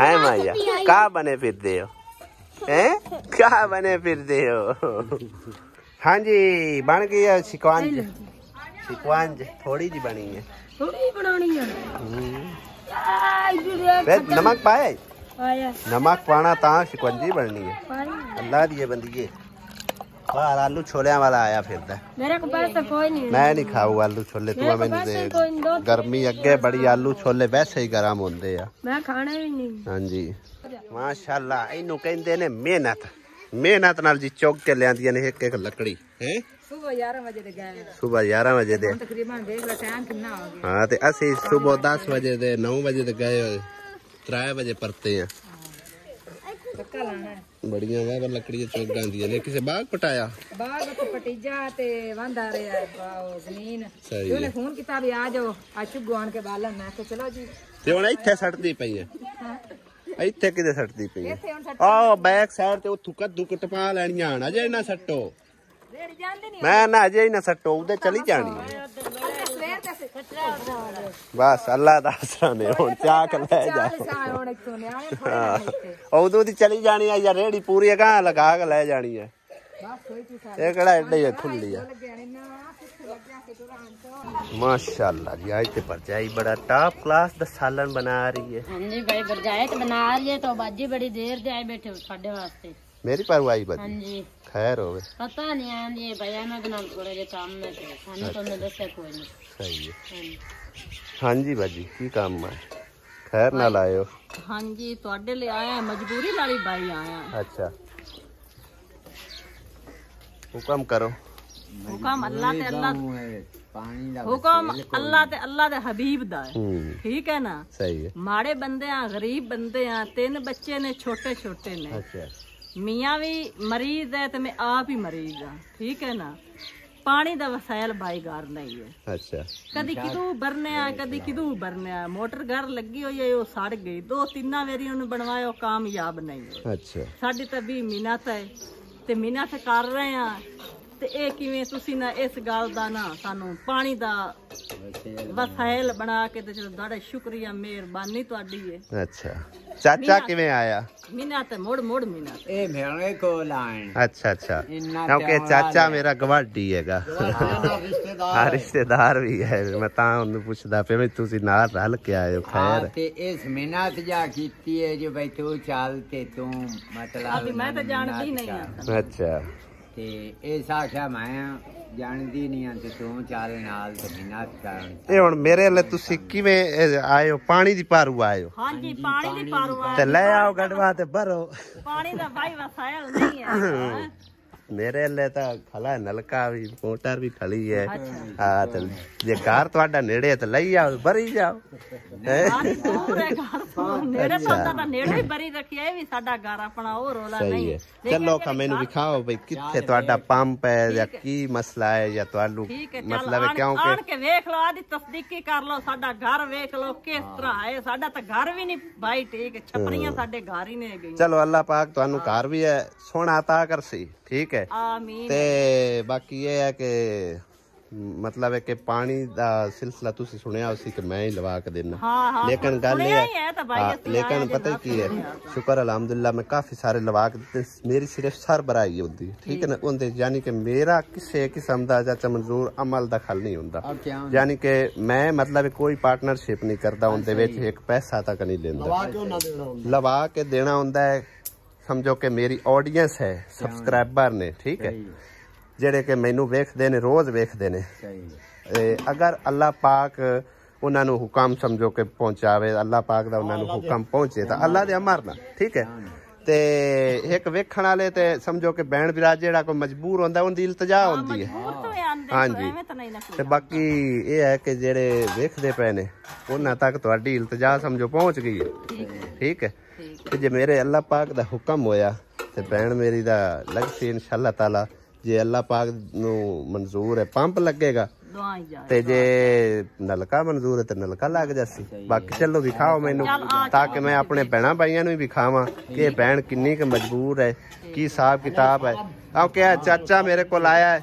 ਹੈ ਮਾਇਆ ਕਾ ਬਨੇ ਫਿਰਦੇ ਹੋ? ਹੈ? ਕਾ ਬਨੇ ਫਿਰਦੇ ਹੋ? ਹਾਂਜੀ ਬਣ ਗਈ ਹੈ ਸਿਕਵੰਜ ਸਿਕਵੰਜ ਥੋੜੀ ਜੀ ਬਣੀ ਹੈ ਥੋੜੀ ਬਣਾਉਣੀ ਆ ਹਮ। ਆਈ ਜੀ ਫਿਰ ਨਮਕ ਪਾਇਆ ਹੈ? ਆਇਆ ਨਮਕ ਪਾਣਾ ਤਾਂ ਸਿਕਵੰਜੀ ਬਣਨੀ ਹੈ ਪਾਣੀ ਅੱਲਾ ਦੀ ਬੰਦੀਏ ਬਾਹਰ ਆਲੂ ਛੋਲਿਆਂ ਵਾਲਾ ਆਇਆ ਫਿਰਦਾ ਮੇਰੇ ਕੋਲ ਪੈਸਾ ਕੋਈ ਨਹੀਂ ਮੈਂ ਨਹੀਂ ਖਾਊ ਆਲੂ ਛੋਲੇ ਤੂੰ ਮੈਨੂੰ ਦੇ ਕੋਈ ਨਹੀਂ ਦੋ ਗਰਮੀ ਅੱਗੇ ਬੜੀ ਆਲੂ ਛੋਲੇ ਵੈਸੇ ਹੀ ਗਰਮ ਹੁੰਦੇ ਆ ਮੈਂ ਖਾਣੇ ਵੀ ਨਹੀਂ ਹਾਂਜੀ ਮਾਸ਼ਾਅੱਲਾ ਇਹਨੂੰ ਕਹਿੰਦੇ ਨੇ ਮਿਹਨਤ ਮਿਹਨਤ ਨਾਲ ਜੀ ਚੁੱਕ ਕੇ ਲਿਆਂਦੀਆਂ ਨੇ ਇੱਕ ਇੱਕ ਲੱਕੜੀ ਹੈ ਸੁਬਹ 11 ਵਜੇ ਦੇ ਗਏ। ਸਵੇਰ 11 ਵਜੇ ਦੇ। ਤਕਰੀਬਨ ਦੇਖ ਲੈ ਟਾਈਮ ਕਿੰਨਾ ਹੋ ਗਿਆ। ਹਾਂ ਤੇ ਅਸੀਂ ਸਵੇਰ 10 ਵਜੇ ਦੇ 9 ਵਜੇ ਤੇ ਗਏ ਹੋਏ। 3 ਵਜੇ ਪਰਤੇ ਆ। ਲਾਣਾ। ਬੜੀਆਂ ਵਾ ਲੱਕੜੀਆਂ ਚੁੱਕ ਜਾਂਦੀਆਂ ਨੇ। ਕਿਸੇ ਬਾਗ ਪਟਾਇਆ? ਬਾਗ ਉੱਤੇ ਪਟੀਜਾ ਤੇ ਵਾਂਦਾ ਰਿਹਾ ਉਹ ਜ਼ਮੀਨ। ਸਹੀ ਤੇ ਉਹਨੇ ਫੋਨ ਕੀਤਾ ਵੀ ਆ ਜਾਓ ਆ ਚੁੱਗੂ ਆਣ ਕੇ ਬਾਲਣ। ਮੈਂ ਕਿਹਾ ਚਲੋ ਜੀ। ਤੇ ਹੁਣ ਇੱਥੇ ਸੱਟਦੀ ਪਈ ਹੈ। ਇੱਥੇ ਕਿਤੇ ਸੱਟਦੀ ਪਈ ਹੈ ਇੱਥੇ ਹੁਣ ਸੱਟ ਆਹ ਬੈਕ ਸਾਈਡ ਤੇ ਉੱਥੋਂ ਕੱਦੂ ਕਟਪਾ ਲੈਣੀਆਂ ਹਨ। ਅਜੇ ਨਾ ਸੱਟੋ। ਮੈਂ ਨਾ ਅਜੇ ਹੀ ਨਾ ਸੱਟੋ ਉਹਦੇ ਚਲੀ ਜਾਣੀ। ਹੈ ਬਸ ਅੱਲਾ ਦਾ ਆਸਰਾ ਨੇ ਹੁਣ ਚਾਕ ਲੈ ਜਾ ਉਦੋਂ ਦੀ ਚਲੀ ਜਾਣੀ ਆ ਯਾਰ ਰੇੜੀ ਪੂਰੀ ਗਾਂ ਲਗਾ ਕੇ ਲੈ ਜਾਣੀ ਆ। ਇਹ ਕਿਹੜਾ ਐਡੇ ਹੀ ਖੁੱਲੀ ਆ। ਮਾਸ਼ਾਅੱਲਾ ਜੀ ਅੱਜ ਤੇ ਪਰਜਾਈ ਬੜਾ ਟਾਪ ਕਲਾਸ ਦਾ ਸਾਲਨ ਬਣਾ ਰਹੀ ਹੈ। ਹਾਂਜੀ ਭਾਈ ਪਰਜਾਈ ਬਣਾ ਰਹੀ ਹੈ ਤਾਂ ਬਾਜੀ ਬੜੀ ਦੇਰ ਦੇ ਆਏ ਬੈਠੇ ਸਾਡੇ ਵਾਸਤੇ। ਮੇਰੀ ਪਰਵਾਈ ਬਾਜੀ? ਹਾਂਜੀ। ਖੈਰ ਹੋਵੇ। ਪਤਾ ਨਹੀਂ ਆਂਦੀ ਭਈਆ ਮੈਂ ਬਣਾ ਥੋੜੇ ਜੇ ਕੰਮ ਮੈਂ ਸਾਨੂੰ ਤਾਂ ਮੈਂ ਦੱਸਿਆ ਕੋਈ ਨਹੀਂ ਸਹੀ ਹੈ। ਹਾਂਜੀ। ਬਾਜੀ ਕੀ ਕੰਮ ਹੈ ਖੈਰ ਨਾਲ ਆਇਓ। ਹਾਂਜੀ ਤੁਹਾਡੇ ਲਈ ਆਇਆ ਮਜਬੂਰੀ ਨਾਲ ਬਾਈ ਆਇਆ। ਅੱਛਾ। ਹੁਕਮ ਕਰੋ। ਹੁਕਮ ਅੱਲਾ ਤੇ ਅੱਲਾ ਦਾ ਹੁਕਮ ਅੱਲਾ ਤੇ ਅੱਲਾ ਦੇ ਹਬੀਬ ਦਾ ਹੈ। ਠੀਕ ਹੈ ਨਾ? ਸਹੀ ਹੈ। ਮਾੜੇ ਬੰਦੇ ਆ ਗਰੀਬ ਬੰਦੇ ਆ ਤਿੰਨ ਬੱਚੇ ਨੇ ਛੋਟੇ ਛੋਟੇ ਨੇ। ਅੱਛਾ। ਮੀਆਂ ਵੀ ਮਰੀਜ਼ ਹੈ ਤੇ ਮੈਂ ਆਪ ਹੀ ਮਰੀਜ਼ ਆ ਠੀਕ ਹੈ ਨਾ? ਪਾਣੀ ਦਾ ਵਸਾਇਲ ਬਾਈਗਾਰ ਨਹੀਂ ਹੈ। ਅੱਛਾ। ਕਦੀ ਕਿਦੂ ਬਰਨਿਆ ਕਦੀ ਕਿਦੂ ਬਰਨਿਆ ਮੋਟਰ ਘਰ ਲੱਗੀ ਹੋਈ ਹੈ ਉਹ ਸੜ ਗਈ। ਦੋ ਤਿੰਨਾਂ ਵਾਰੀ ਉਹਨੂੰ ਬਣਵਾਇਆ ਕਾਮਯਾਬ ਨਹੀਂ ਅੱਛਾ। ਸਾਡੀ ਤਾਂ ਵੀ ਮਿਹਨਤ ਹੈ ਤੇ ਮਿਹਨਤ ਕਰ ਰਹੇ ਆ ਤੇ ਇਹ ਕਿਵੇਂ ਤੁਸੀਂ ਨਾ ਇਸ ਗੱਲ ਦਾ ਨਾ ਸਾਨੂੰ ਪਾਣੀ ਦਾ ਵਸਾਇਲ ਬਣਾ ਕੇ ਤੇ ਚਲੋ ਤੁਹਾਡਾ ਸ਼ੁਕਰੀਆ ਮਿਹਰਬਾਨੀ ਤੁਹਾਡੀ ਹੈ ਅੱਛਾ। ਚਾਚਾ ਕਿਵੇਂ ਆਇਆ? ਮਿਹਨਤ ਹੈ, ਮੁੜ ਮੁੜ ਮਿਹਨਤ ਇਹ ਮੇਰੇ ਕੋਲ ਆਏ। ਅੱਛਾ ਅੱਛਾ। ਕਿਉਂਕਿ ਚਾਚਾ ਮੇਰਾ ਗਵਾਡੀ ਹੈਗਾ। ਹਾਂ ਰਿਸ਼ਤੇਦਾਰ। ਵੀ ਹੈ। ਮੈਂ ਤਾਂ ਉਹਨੂੰ ਪੁੱਛਦਾ ਪਿਆ ਵੀ ਤੁਸੀਂ ਨਾਲ ਰਲ ਕੇ ਆਏ ਹੋ ਖੈਰ। ਤੇ ਇਸ ਮਿਹਨਤ ਜਾ ਕੀਤੀ ਹੈ ਜੋ ਬਈ ਤੂੰ ਚੱਲ ਤੇ ਤੂੰ ਮਤਲਬ ਅਭੀ ਮੈਂ ਤਾਂ ਜਾਣਦੀ ਨਹੀਂ ਆ ਅੱਛਾ। ਤੇ ਇਹ ਸਾਖਿਆ ਮੈਂ ਜਾਣਦੀ ਨਹੀਂ ਆ ਤੇ ਚੱਲ ਨਾਲ ਤੇ ਮਿਹਨਤ ਕਰਨ ਇਹ ਹੁਣ ਮੇਰੇ ਲਈ ਤੁਸੀਂ ਕਿਵੇਂ ਆਏ ਹੋ ਪਾਣੀ ਦੀ ਪਾਰੂ ਆਏ ਹੋ ਹਾਂਜੀ ਪਾਣੀ ਦੀ ਪਾਰਵਾ ਤੇ ਲੈ ਆਓ ਗੜਵਾ ਤੇ ਭਰੋ। ਪਾਣੀ ਦਾ ਭਾਈ ਵਸਾਇਲ ਨਹੀਂ ਹੈਂ। ਮੇਰੇ ਲਈ ਤਾਂ ਖਲਾ ਨਲਕਾ ਵੀ ਮੋਟਰ ਵੀ ਖਲੀ ਹੈ ਹਾਂ ਤੇ ਜੇ ਘਰ ਤੁਹਾਡਾ ਨੇੜੇ ਹੈ ਤਾਂ ਲਈ ਆਓ ਭਰੀ ਜਾਓ ਹੈਂ? ਸਾਰੀ ਦੂਰ ਹੈ ਘਰ ਤੋਂ ਨੇੜੇ ਤੋਂ ਤਾਂ ਤਾਂ ਨੇੜੇ ਹੀ ਬਰੀ ਰੱਖਿਆ ਇਹ ਵੀ ਸਾਡਾ ਘਰ ਆਪਣਾ ਉਹ ਰੋਲਾ ਸਹੀ ਨਹੀਂ ਹੈ ਚਲੋ ਖਾ ਮੈਨੂੰ ਵਿਖਾਓ ਬਈ ਕਿੱਥੇ ਤੁਹਾਡਾ ਪੰਪ ਹੈ ਜਾਂ ਕੀ ਮਸਲਾ ਹੈ ਜਾਂ ਤੁਹਾਨੂੰ ਠੀਕ ਹੈ ਚੱਲ ਮਤਲਬ ਹੈ ਆਣ- ਕਿਉਂਕਿ ਆਣ ਕੇ ਵੇਖ ਲਓ ਆਦੀ ਤਸਦੀਕੀ ਕਰ ਲਓ ਸਾਡਾ ਘਰ ਵੇਖ ਲਓ ਕਿਸ ਤਰ੍ਹਾਂ ਹੈ ਸਾਡਾ ਤਾਂ ਘਰ ਵੀ ਨਹੀਂ ਭਾਈ ਠੀਕ ਹੈ, ਛਪਰੀਆਂ ਸਾਡੇ ਘਰ ਹੀ ਨੇ ਗਈਆਂ ਚਲੋ ਅੱਲਾਹ ਪਾਕ ਤੁਹਾਨੂੰ ਘਰ ਵੀ ਹੈ ਸੋਹਣਾ عطا ਕਰਸੀ ਠੀਕ ਹੈ ਆਮੀਨ ਤੇ ਬਾਕੀ ਇਹ ਹੈ ਕਿ ਮਤਲਬ ਹੈ ਕਿ ਪਾਣੀ ਦਾ ਸਿਲਸਿਲਾ ਤੁਸੀਂ ਸੁਣਿਆ ਸੀ ਕਿ ਮੈਂ ਹੀ ਲਵਾ ਕੇ ਦੇਣਾ ਹਾਂ ਹਾਂ ਲੇਕਿਨ ਗੱਲ ਇਹ ਸੁਣਿਆ ਹੀ ਹੈ ਤਾਂ ਭਾਈ ਹਾਂ, ਅਸੀਂ ਲੇਕਿਨ ਆਏ ਜੇ ਪਤਾ ਨਾ ਕੀ ਹੈ ਸੁਣਿਆ ਸ਼ੁਕਰ ਅਲਹਮਦੁਲਿਲਾ ਮੈਂ ਕਾਫੀ ਸਾਰੇ ਲਵਾ ਕੇ ਦਿੱਤੇ ਮੇਰੀ ਸਿਰਫ ਸਰ ਭਰਾਈ ਹੁੰਦੀ ਠੀਕ ਹੈ ਨਾ ਉਹਦੇ ਯਾਨੀ ਕਿ ਮੇਰਾ ਕਿਸੇ ਕਿਸਮ ਦਾ ਚਾਚਾ ਮਨਜ਼ੂਰ ਅਮਲ ਦਖਲ ਨਹੀਂ ਹੁੰਦਾ ਆ ਕਿਉਂ ਯਾਨੀ ਕਿ ਮੈਂ ਮਤਲਬ ਕੋਈ ਪਾਰਟਨਰਸ਼ਿਪ ਨਹੀਂ ਕਰਦਾ ਉਹਦੇ ਵਿੱਚ ਇੱਕ ਪੈਸਾ ਤੱਕ ਨਹੀਂ ਲੈਂਦਾ ਲਵਾ ਕੇ ਦੇਣਾ ਹੁੰਦਾ ਹੈ ਸਮਝੋ ਕਿ ਮੇਰੀ ਆਡੀਅנס ਹੈ ਸਬਸਕ੍ਰਾਈਬਰ ਨੇ ਠੀਕ ਹੈ? ਜਿਹੜੇ ਕਿ ਮੈਨੂੰ ਵੇਖਦੇ ਨੇ ਰੋਜ਼ ਵੇਖਦੇ ਨੇ। ਸਹੀ ਇਹ ਅਗਰ ਅੱਲਾਹ ਪਾਕ ਉਹਨਾਂ ਨੂੰ ਹੁਕਮ ਸਮਝੋ ਕਿ ਪਹੁੰਚਾਵੇ ਅੱਲਾਹ ਪਾਕ ਦਾ ਉਹਨਾਂ ਨੂੰ ਹੁਕਮ ਪਹੁੰਚੇ ਤਾਂ ਅੱਲਾਹ ਦੇ ਅਮਰ ਨਾਲ ਠੀਕ ਹੈ? ਤੇ ਇੱਕ ਵੇਖਣ ਵਾਲੇ ਤੇ ਸਮਝੋ ਕਿ ਬੈਣ ਵਿਰਾਜ ਜਿਹੜਾ ਕੋਈ ਮਜਬੂਰ ਹੁੰਦਾ ਉਹਦੀ ਇਲਤਜਾ ਹੁੰਦੀ ਹੈ। ਹਾਂਜੀ। ਤੇ ਬਾਕੀ ਇਹ ਹੈ ਕਿ ਜਿਹੜੇ ਵੇਖਦੇ ਪਏ ਨੇ ਉਹਨਾਂ ਤੱਕ ਤੁਹਾਡੀ ਇਲਤਜਾ ਸਮਝੋ ਪਹੁੰਚ ਗਈ ਹੈ। ਠੀਕ ਹੈ? ਤੇ ਜੇ ਮੇਰੇ ਅੱਲਾਹ ਪਾਕ ਦਾ ਹੁਕਮ ਹੋਇਆ ਤੇ ਭੈਣ ਮੇਰੀ ਦਾ ਲੱਗ ਸੀ ਇਨਸ਼ਾਅੱਲਾ ਤਾਲਾ ਜੇ ਅੱਲਾਹ ਪਾਕ ਨੂੰ ਮਨਜ਼ੂਰ ਹੈ ਪੰਪ ਲੱਗੇਗਾ। ਦੁਆ ਹੀ ਜਾ ਤੇ ਜੇ ਨਲਕਾ ਮਨਜ਼ੂਰ ਹੈ ਤੇ ਨਲਕਾ ਲੱਗ ਜਾਸੀ ਬਾਕੀ ਚਲੋ ਵਿਖਾਓ ਮੈਨੂੰ ਤਾਂ ਕਿ ਮੈਂ ਆਪਣੇ ਭੈਣਾਂ ਭਾਈਆਂ ਨੂੰ ਵੀ ਵਿਖਾਵਾਂ ਕਿ ਇਹ ਭੈਣ ਕਿੰਨੀ ਕੁ ਮਜਬੂਰ ਹੈ ਕੀ ਹਿਸਾਬ ਕਿਤਾਬ ਹੈ। ਕਿਉਂਕਿ ਇਹ ਚਾਚਾ ਮੇਰੇ ਕੋਲ ਆਇਆ ਹੈ।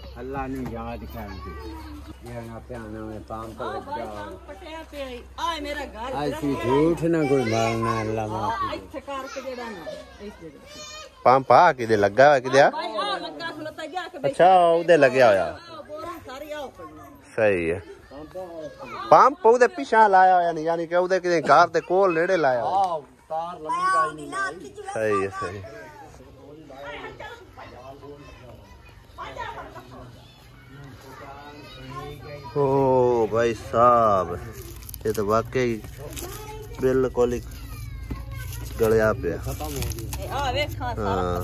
اللہ نے یاد کر دی۔ یہ نہ پیانا میں پام پر لگ جاؤ۔ آئے میرا گھر آج کی جھوٹ نہ کوئی مارنا اللہ معافی اچھا کار کے جڑا نہ پام پا کے دے لگا ہوا کدیا اچھا او دے لگیا ہویا صحیح ہے۔ پمپ او دے پیچھے لایا ہویا نہیں یعنی-, یعنی کہ او دے کار دے کول نیڑے لایا ہویا صحیح ہے صحیح ਦੇ ਕੋਲ ਨੇੜੇ ਲਾਇਆ ਹੋਇਆ ਸਹੀ ਹੈ ਸਹੀ ਓ ਭਾਈ ਸਾਹਿਬ ਇਹ ਤਾਂ ਵਾਕਈ ਬਿਲਕੁਲ ਹੀ ਗਲਿਆ ਪਿਆ ਆ ਵੇਖਾਂ ਸਾਰਾ ਹਾਂ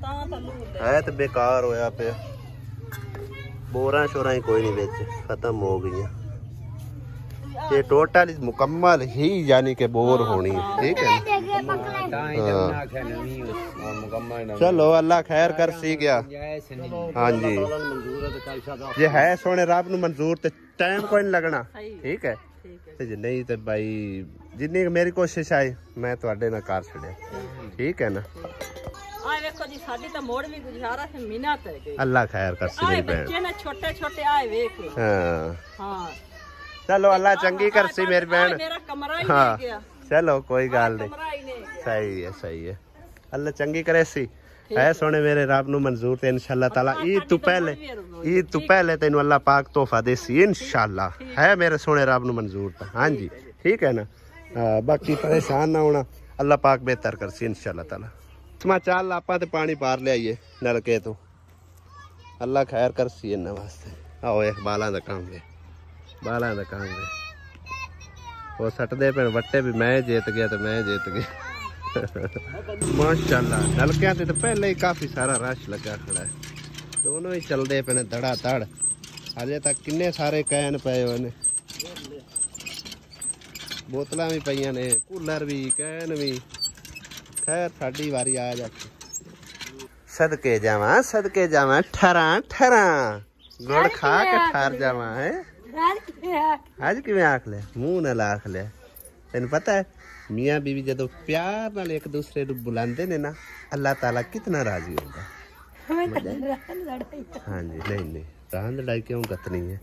ਤਾਂ ਤਾਂ ਲੂ ਹੈ ਤੇ ਬੇਕਾਰ ਹੋਇਆ ਪਿਆ ਬੋਰਾਂ ਸ਼ੋਰਾਂ ਹੀ ਕੋਈ ਨਹੀਂ ہاں۔ چلو اللہ خیر کر سی گیا۔ ہاں جی۔ یہ ہے سونے رب نو منظور ٹائم کوئی نہیں لگنا۔ ٹھیک ہے۔ جی نہیں تے بھائی جنی میری کوشش آئی میں کر چھڑیا ٹھیک ہے نا۔ اللہ خیر کر سی ہاں۔ چلو اللہ چنگی کر سی میری بہن۔ ہاں۔ ਕਰ ਛੱਡਿਆ ਠੀਕ ਹੈ ਨਾ ਆ ਵੇਖੋ ਜੀ ਸਾਡੀ ਤਾਂ ਮੋੜ ਵੀ ਗੁਜ਼ਾਰਾ ਹੈ ਮੀਨਾ ਤੇ ਗਈ ਅੱਲਾ ਖੈਰ ਕਰ ਸੀ ਆਏ ਮੇਰੀ ਭੈਣ ਬੱਚੇ ਨੇ ਛੋਟੇ ਛੋਟੇ ਆਏ ਵੇਖ ਲਓ। ਹਾਂ ਹਾਂ ਚਲੋ ਅੱਲਾ ਚੰਗੀ ਕਰ ਸੀ ਮੇਰੀ ਆਹ ਭੈਣ ਮੇਰਾ ਕਮਰਾ ਹੀ ਹਾਂ ਨਹੀਂ ਗਿਆ ਚਲੋ ਕੋਈ ਗੱਲ ਨਹੀਂ ਕਮਰਾ ਹੀ ਨਹੀਂ ਗਿਆ ਸਹੀ ਹੈ ਸਹੀ ਹੈ ਅੱਲਾ ਚੰਗੀ ਕਰੇ ਸੀ ਹੈ ਸੋਹਣੇ ਮੇਰੇ ਰੱਬ ਨੂੰ ਮਨਜ਼ੂਰ ਤੇ ਇਨਸ਼ਾਅੱਲਾ ਤਾਲਾ ਈਦ ਤੋਂ ਪਹਿਲੇ ਈਦ ਤੋਂ ਪਹਿਲੇ ਤੈਨੂੰ ਅੱਲਾ ਪਾਕ ਤੋਹਫਾ ਦੇ ਸੀ ਇਨਸ਼ਾਅੱਲਾ ਹੈ ਮੇਰੇ ਸੋਹਣੇ ਰੱਬ ਨੂੰ ਮਨਜ਼ੂਰ ਤਾਂ ਹਾਂਜੀ ਠੀਕ ਹੈ ਨਾ ਹਾਂ, ਬਾਕੀ ਪਰੇਸ਼ਾਨ ਨਾ ਹੋਣਾ ਅੱਲਾ ਪਾਕ ਬਿਹਤਰ ਕਰ ਸੀ ਇਨਸ਼ਾਅੱਲਾ ਤਾਲਾ ਸਮਾ ਚੱਲ ਆਪਾਂ ਤੇ ਪਾਣੀ ਪਾਰ ਲਿਆਈਏ ਨਲਕੇ ਤੋਂ ਅੱਲਾ ਖੈਰ ਕਰ ਸੀ ਇਹਨਾਂ ਵਾਸਤੇ ਆਓ ਇਹ ਬਾਲਾਂ ਦਾ ਕੰਮ ਹੈ ਬਾਲਾਂ ਦਾ ਕੰਮ ਹੈ ਉਹ ਸੱਟਦੇ ਪਏ ਵੱਟੇ ਵੀ ਮੈਂ ਜਿੱਤ ਗਿਆ ਤੇ ਮੈਂ ਜਿੱਤ ਗਿਆ। ਮਾਸ਼ਾਅੱਲਾ, ਨਲਕਿਆਂ ਤੇ ਤਾਂ ਪਹਿਲੇ ਹੀ ਕਾਫੀ ਸਾਰਾ ਰਸ਼ ਲੱਗਾ ਖੜਾ ਹੈ। ਦੋਨੋਂ ਹੀ ਚੱਲਦੇ ਪਏ ਨੇ ਧੜਾ ਧੜ ਹਜੇ ਤੱਕ ਕਿੰਨੇ ਸਾਰੇ ਕੈਨ ਪਏ ਹੋਏ ਨੇ। ਬੋਤਲਾਂ ਵੀ ਪਈਆਂ ਨੇ, ਕੂਲਰ ਵੀ, ਕੈਨ ਵੀ। ਖੈਰ, ਸਾਡੀ ਵਾਰੀ ਆ ਜਾ ਸਦਕੇ ਜਾਵਾਂ ਸਦਕੇ ਜਾਵਾਂ, ਠਰਾਂ ਠਰਾਂ। ਗੁੜ ਖਾ ਕੇ ਠਰ ਜਾਵਾਂ, ਹੈ। ਅੱਜ ਕਿਵੇਂ ਆਖ ਲਿਆ? ਮੂੰਹ ਨਾਲ ਆਖ ਲਿਆ। ਤੈਨੂੰ ਪਤਾ ਹੈ ਮੀਆਂ ਬੀਵੀ ਜਦੋਂ ਪਿਆਰ ਨਾਲ ਇੱਕ ਦੂਸਰੇ ਨੂੰ ਬੁਲਾਉਂਦੇ ਨੇ ਨਾ ਅੱਲਾਹ ਤਾਲਾ ਕਿਤਨਾ ਰਾਜ਼ੀ ਹੁੰਦਾ। ਹਾਂਜੀ ਨਹੀਂ ਨਹੀਂ ਤਾਂ ਲੜਾਈ ਕਿਉਂ ਗਤਨੀ ਹੈ?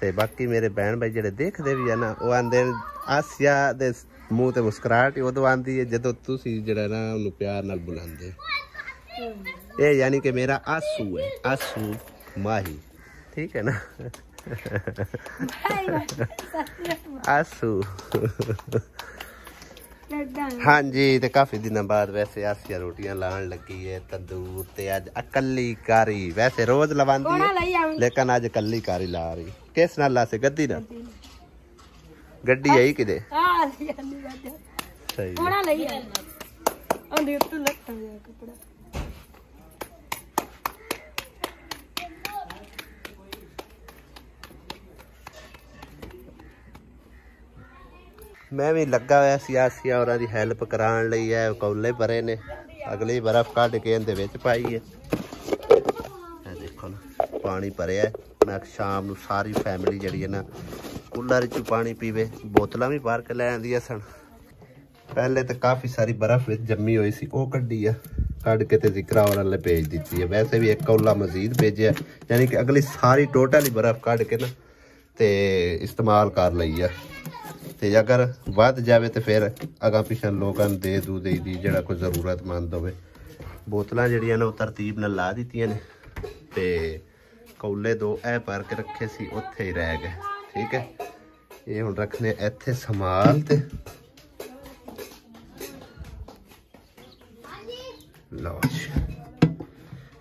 ਤੇ ਬਾਕੀ ਮੇਰੇ ਭੈਣ ਭਾਈ ਜਿਹੜੇ ਦੇਖਦੇ ਵੀ ਆ ਨਾ ਉਹ ਆਂਦੇ ਆਸਿਆ ਦੇ ਮੂੰਹ ਤੇ ਮੁਸਕਰਾਹਟ ਉਦੋਂ ਆਂਦੀ ਹੈ ਜਦੋਂ ਤੁਸੀਂ ਜਿਹੜਾ ਨਾ ਉਹਨੂੰ ਪਿਆਰ ਨਾਲ ਬੁਲਾਉਂਦੇ। ਇਹ ਯਾਨੀ ਕਿ ਮੇਰਾ ਆਸੂ ਹੈ ਆਸੂ ਮਾਹੀ। ਠੀਕ ਹੈ ਨਾ? ਆਸੂ ਲੜਦਾ ਹਾਂਜੀ ਤੇ ਕਾਫੀ ਦਿਨਾਂ ਬਾਅਦ ਵੈਸੇ ਆਸੀਆ ਰੋਟੀਆਂ ਲਾਣ ਲੱਗੀ ਹੈ ਤੰਦੂਰ ਤੇ ਅੱਜ ਇਕੱਲੀ ਕਾਰੀ ਵੈਸੇ ਰੋਜ਼ ਲਵਾਂਦੀ ਕੋਣਾ ਹੈ ਲਈ ਆਵੀਂ ਲੇਕਿਨ ਅੱਜ ਇਕੱਲੀ ਕਾਰੀ ਲਾ ਰਹੀ ਕਿਸ ਨਾਲ ਲਾਸੇ ਗੱਦੀ ਨਾਲ ਗੱਡੀ ਆਈ ਕਿਦੇ ਆ ਲਈ ਆਂਦੀ ਬਾਤ ਸਹੀ ਹੈ। ਕੋਣਾ ਲਈ ਆ ਉਹਦੇ ਉੱਤੇ ਲੱਟਾ ਗਿਆ ਕੱਪੜਾ ਮੈਂ ਵੀ ਲੱਗਾ ਹੋਇਆ ਸੀ ਆਸੀਆ ਉਹਨਾਂ ਦੀ ਹੈਲਪ ਕਰਾਉਣ ਲਈ ਐ ਕੌਲੇ ਭਰੇ ਨੇ। ਅਗਲੀ ਬਰਫ਼ ਕੱਢ ਕੇ ਇਹਦੇ ਵਿੱਚ ਪਾਈ ਹੈ ਇਹ ਦੇਖੋ ਨਾ, ਪਾਣੀ ਭਰਿਆ ਮੈਂ ਸ਼ਾਮ ਨੂੰ ਸਾਰੀ ਫੈਮਿਲੀ ਜਿਹੜੀ ਹੈ ਨਾ, ਕੂਲਰ 'ਚ ਪਾਣੀ ਪੀਵੇ, ਬੋਤਲਾਂ ਵੀ ਭਰ ਕੇ ਲੈ ਆਂਦੀਆਂ ਸਨ। ਪਹਿਲੇ ਤਾਂ ਕਾਫੀ ਸਾਰੀ ਬਰਫ਼ ਵਿੱਚ ਜੰਮੀ ਹੋਈ ਸੀ, ਉਹ ਕੱਢੀ ਆ। ਕੱਢ ਕੇ ਤੇ ਜ਼ਿਕਰਾ ਉਹਨਾਂ ਨੇ ਭੇਜ ਦਿੱਤੀ ਹੈ ਵੈਸੇ ਵੀ ਇੱਕ ਕੌਲਾ ਮਜ਼ੀਦ ਭੇਜਿਆ, ਯਾਨੀ ਕਿ ਅਗਲੀ ਸਾਰੀ ਟੋਟਲ ਹੀ ਬਰਫ਼ ਕੱਢ ਕੇ ਨਾ, ਤੇ ਇਸਤੇਮਾਲ ਕਰ ਲਈ ਆ। ਤੇ ਅਗਰ ਵੱਧ ਜਾਵੇ ਤੇ ਫਿਰ ਅਗਾ ਪਿਛਾਂ ਲੋਕਾਂ ਨੂੰ ਦੇ ਦੂ ਦੇਈ ਦੀ ਜਿਹੜਾ ਕੋਈ ਜ਼ਰੂਰਤਮੰਦ ਹੋਵੇ। ਬੋਤਲਾਂ ਜਿਹੜੀਆਂ ਨੇ ਉਹ ਤਰਤੀਬ ਨਾਲ ਲਾ ਦਿੱਤੀਆਂ ਨੇ ਤੇ ਕੌਲੇ ਦੋ ਇਹ ਭਰ ਕੇ ਰੱਖੇ ਸੀ, ਉੱਥੇ ਹੀ ਰਹਿ ਗਏ। ਠੀਕ ਹੈ? ਇਹ ਹੁਣ ਰੱਖਨੇ ਇੱਥੇ ਸੰਭਾਲ ਤੇ ਲਓ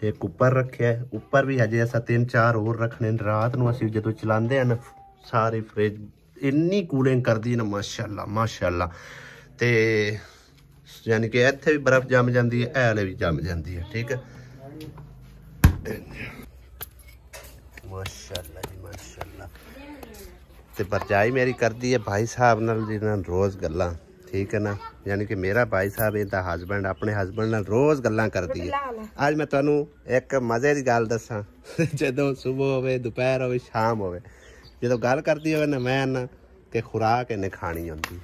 ਇੱਕ ਉੱਪਰ ਰੱਖਿਆ ਉੱਪਰ ਵੀ ਹਜੇ ਅਸਾਂ ਤਿੰਨ ਚਾਰ ਹੋਰ ਰੱਖਣੇ ਰਾਤ ਨੂੰ ਅਸੀਂ ਜਦੋਂ ਚਲਾਉਂਦੇ ਹਨ ਨਾ, ਸਾਰੀ ਫ੍ਰਿਜ ਇੰਨੀ ਕੂਲਿੰਗ ਕਰਦੀ ਨਾ, ਮਾਸ਼ਾਅੱਲਾ ਮਾਸ਼ਾਅੱਲਾ। ਤੇ ਯਾਨੀ ਕਿ ਇੱਥੇ ਵੀ ਬਰਫ਼ ਜੰਮ ਜਾਂਦੀ ਹੈ, ਇਹ ਵੀ ਜੰਮ ਜਾਂਦੀ ਹੈ, ਠੀਕ ਹੈ? ਮਾਸ਼ਾਅੱਲਾ ਜੀ, ਮਾਸ਼ਾਅੱਲਾ। ਤੇ ਪਰਜਾਈ ਮੇਰੀ ਕਰਦੀ ਹੈ ਭਾਈ ਸਾਹਿਬ ਨਾਲ ਜਿਹਨਾਂ ਨਾਲ ਰੋਜ਼ ਗੱਲਾਂ, ਠੀਕ ਹੈ ਨਾ? ਯਾਨੀ ਕਿ ਮੇਰਾ ਭਾਈ ਸਾਹਿਬ ਇਹਦਾ ਹਸਬੰਡ ਆਪਣੇ ਹਸਬੰਡ ਨਾਲ ਰੋਜ਼ ਗੱਲਾਂ ਕਰਦੀ ਹੈ। ਅੱਜ ਮੈਂ ਤੁਹਾਨੂੰ ਇੱਕ ਮਜ਼ੇ ਦੀ ਗੱਲ ਦੱਸਾਂ। ਜਦੋਂ ਸਵੇਰ ਹੋਵੇ, ਦੁਪਹਿਰ ਹੋਵੇ, ਸ਼ਾਮ ਹੋਵੇ। ਜਦੋਂ ਗੱਲ ਕਰਦੀ ਹੋਵੇ ਨਾ ਮੈਂ ਨਾ ਕਿ ਖੁਰਾਕ ਇਹਨੇ ਖਾਣੀ ਹੁੰਦੀ।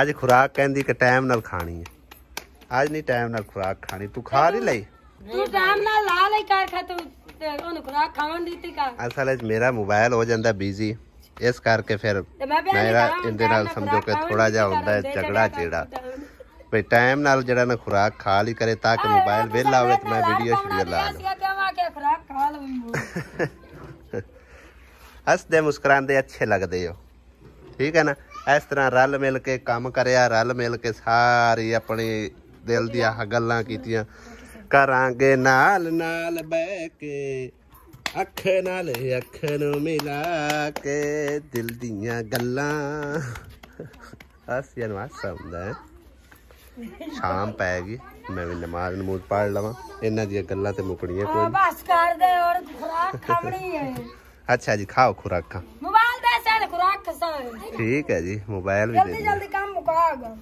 ਅੱਜ ਖੁਰਾਕ ਕਹਿੰਦੀ ਕਿ ਟਾਈਮ ਨਾਲ ਖਾਣੀ ਹੈ। ਅੱਜ ਨਹੀਂ ਟਾਈਮ ਨਾਲ ਖੁਰਾਕ ਖਾਣੀ। ਤੂੰ ਖਾ ਨਹੀਂ ਲਈ? ਤੂੰ ਟਾਈਮ ਨਾਲ ਲਾ ਲੈ ਕਰ ਖਾ ਤੂੰ ਉਹਨੂੰ ਖੁਰਾਕ ਖਾਣ ਦਿੱਤੀ ਕਰ ਅਸਲ ਵਿੱਚ ਮੇਰਾ ਮੋਬਾਈਲ ਹੋ ਜਾਂਦਾ ਬਿਜ਼ੀ ਇਸ ਕਰਕੇ ਫਿਰ ਮੇਰਾ ਇਹਦੇ ਨਾਲ ਸਮਝੋ ਕਿ ਥੋੜਾ ਜਿਹਾ ਹੁੰਦਾ ਹੈ ਝਗੜਾ ਜਿਹੜਾ। ਵੀ ਟਾਈਮ ਨਾਲ ਜਿਹੜਾ ਨਾ ਖੁਰਾਕ ਖਾ ਲਈ ਕਰੇ ਤਾਂ ਕਿ ਮੋਬਾਈਲ ਵਿਹਲਾ ਹੋਵੇ ਤੇ ਮੈਂ ਵੀਡੀਓ ਸ਼ੂਡੀਓ ਲਾ ਲਵਾਂ [laughs] ਕਹਾਂ ਕਿ ਖੁਰਾਕ ਖਾ ਲਵਾਂ ਹੱਸਦੇ ਮੁਸਕਰਾਉਂਦੇ ਅੱਛੇ ਲੱਗਦੇ ਹੋ। ਠੀਕ ਹੈ ਨਾ? ਇਸ ਤਰ੍ਹਾਂ ਰਲ ਮਿਲ ਕੇ ਕੰਮ ਕਰਿਆ ਰਲ ਮਿਲ ਕੇ ਸਾਰੀ ਆਪਣੀ ਦਿਲ ਦੀਆਂ ਗੱਲਾਂ ਕੀਤੀਆਂ। ਕਰਾਂਗੇ ਨਾਲ ਨਾਲ ਬਹਿ ਕੇ ਅੱਖ ਨਾਲ ਅੱਖ ਨੂੰ ਮਿਲਾ ਕੇ ਦਿਲ ਦੀਆਂ ਗੱਲਾਂ। ਹਾਸਿਆਂ ਨੂੰ ਹਾਸਾ ਹੁੰਦਾ ਹੈ। ਸ਼ਾਮ ਪੈ ਗਈ ਮੈਂ ਵੀ ਨਮਾਜ਼ ਨਮੂਜ਼ ਪੜ੍ਹ ਲਵਾਂ। ਇਹਨਾਂ ਦੀਆਂ ਗੱਲਾਂ ਤੇ ਮੁਕਣੀਆਂ ਕੋਈ ਬਸ ਕਰ ਦੇ ਔਰ ਖੁਰਾਕ ਖਾਣੀ ਹੈ। ਅੱਛਾ ਜੀ ਖਾਓ ਖੁਰਾਕਾਂ। ਮੋਬਾਈਲ ਦੇ ਸਾਰੇ ਖੁਰਾਕ ਖਸਾ ਠੀਕ ਹੈ ਜੀ ਮੋਬਾਈਲ ਵੀ ਦੇ ਜਲਦੀ ਦਿਓ। ਜਲਦੀ ਕੰਮ ਮੁਕਾਗਾ